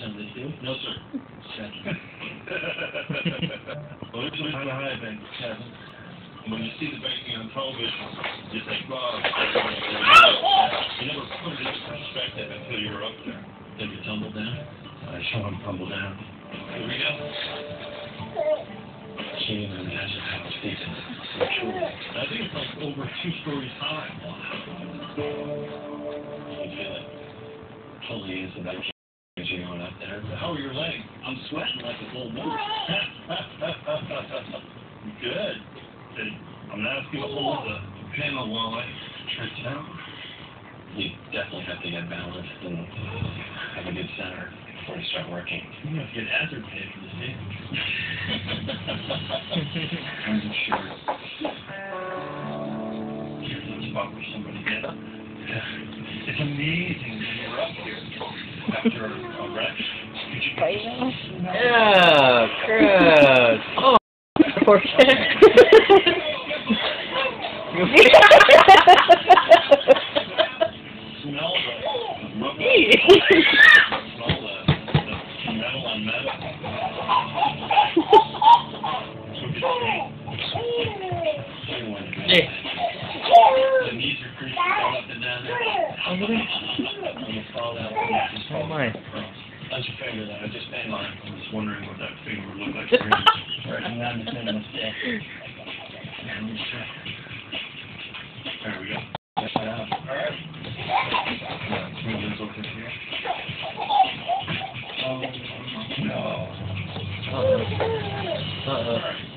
Sound they do? No, sir. well, this is kind of high then. When you see the banking on television, you think, wow, you never put it into perspective until you were up there. Did you tumble down? I saw him tumble down. Here we go. Can't even imagine how it's decent. I think it's like over two stories high. You feel it fully is you're How are your legs? I'm sweating like a bull moose. Good. Hey, I'm not asking to hold the panel while I it out. You definitely have to get balanced and have a good center before you start working. You have to get hazard pay for this thing. I'm sure. Here's a spot where somebody get up. It's amazing when you're up here after a wreck. Yeah, Chris. Oh, poor kid. smell the rubber? smell the, the metal on metal? Hey. The knees are creased up and down. Oh, look at When you fall down, you just Oh, fall my. That's your finger, That I just in line. I'm just wondering what that finger would look like. right, and I'm just making a mistake. There we go. All right. Let's move this over here. Oh, no. Uh-oh. Uh-oh.